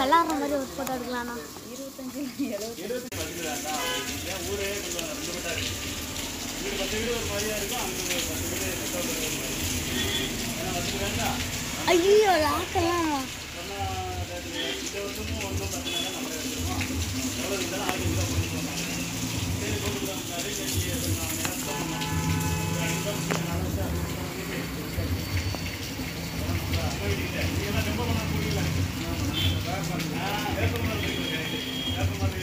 விளாட்ற மாதிரி ஒரு ஃபோட்டோ எடுக்கலாம்ண்ணா. இருபத்தஞ்சு ஐயோ லாக்கெல்லாம் Everybody